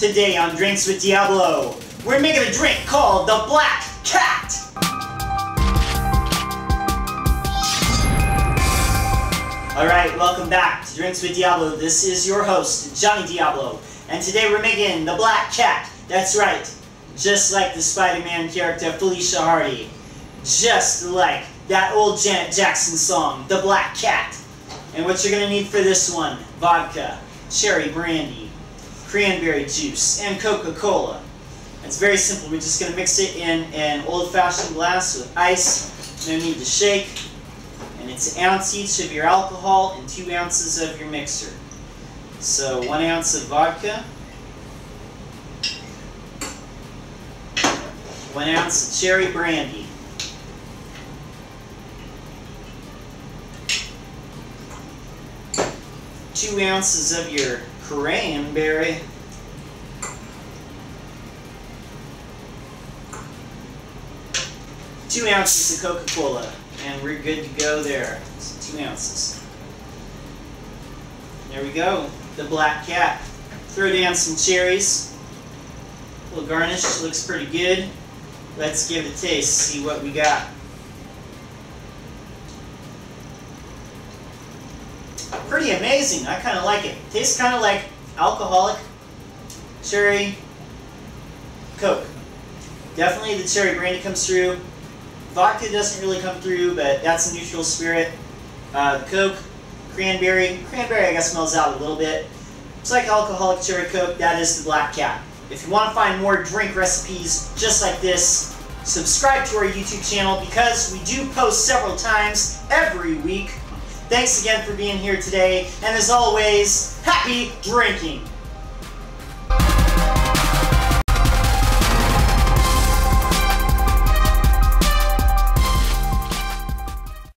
Today on Drinks with Diablo, we're making a drink called the Black Cat. Alright, welcome back to Drinks with Diablo. This is your host, Johnny Diablo. And today we're making the Black Cat. That's right, just like the Spider-Man character Felicia Hardy. Just like that old Janet Jackson song, The Black Cat. And what you're going to need for this one, vodka, cherry brandy, cranberry juice, and Coca-Cola. It's very simple. We're just going to mix it in an old-fashioned glass with ice. No need to shake. And it's an ounce each of your alcohol and two ounces of your mixer. So one ounce of vodka, one ounce of cherry brandy, two ounces of your cranberry, two ounces of Coca-Cola, and we're good to go there. So two ounces. There we go, the black cat. Throw down some cherries. A little garnish, looks pretty good. Let's give it a taste, see what we got. Pretty amazing, I kind of like it. Tastes kind of like alcoholic cherry Coke. Definitely the cherry brandy comes through. Vodka doesn't really come through, but that's a neutral spirit. Uh, Coke, cranberry. Cranberry, I guess, smells out a little bit. It's like alcoholic cherry Coke. That is the Black Cat. If you want to find more drink recipes just like this, subscribe to our YouTube channel because we do post several times every week. Thanks again for being here today, and as always, happy drinking!